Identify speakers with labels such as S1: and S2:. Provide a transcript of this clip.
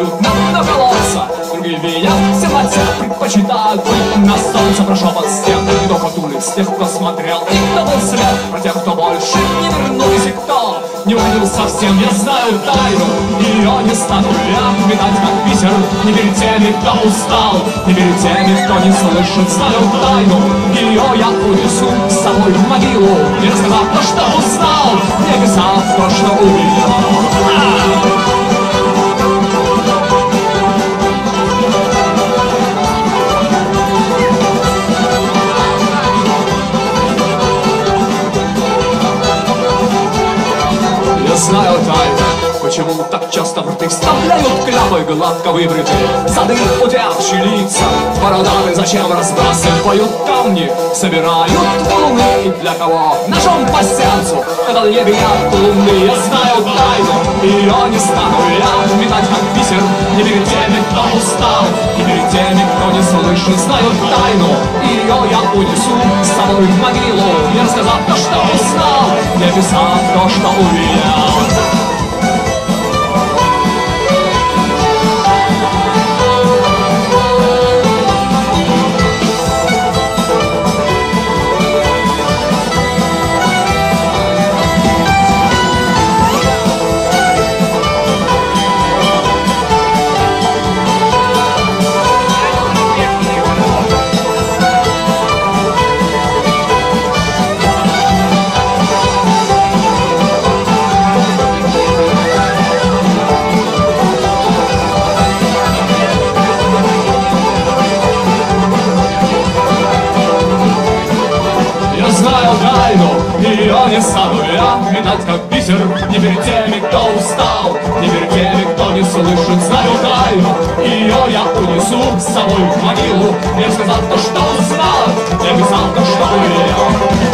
S1: плюют на колодца Другие видят темноте, предпочитают быть на солнце. Прошло под стен, не только тули с тех, кто смотрел И кто был след, про тех, кто больше не вернулись И кто не уходил совсем, я знаю тайну Ее не стану я метать, как бисер Не перед теми, кто устал Не перед теми, кто не слышит, знаю тайну Ее я унесу с собой в могилу. Не рассказав то, что узнал Не писав то, что увидел знаю тайну Почему так часто в рты вставляют кляпы гладко выбритые Зады удявшие лица, бородаты зачем разбрасывают камни Собирают луны и для кого? Ножом по сердцу Это ебенят луны, я знаю тайну Ее не стану я метать как бисер. Не перед теми, кто устал Не перед теми, кто не слышит, знаю тайну Ее я унесу с собой в могилу. Не рассказав то, что узнал Не писав то, что увидел не стану я метать, как бисер. Не перед теми, кто устал, не перед теми, кто не слышит Знаю тайну, ее я унесу с собой в могилу. Не сказал то, что узнал, Я писал то, что увидел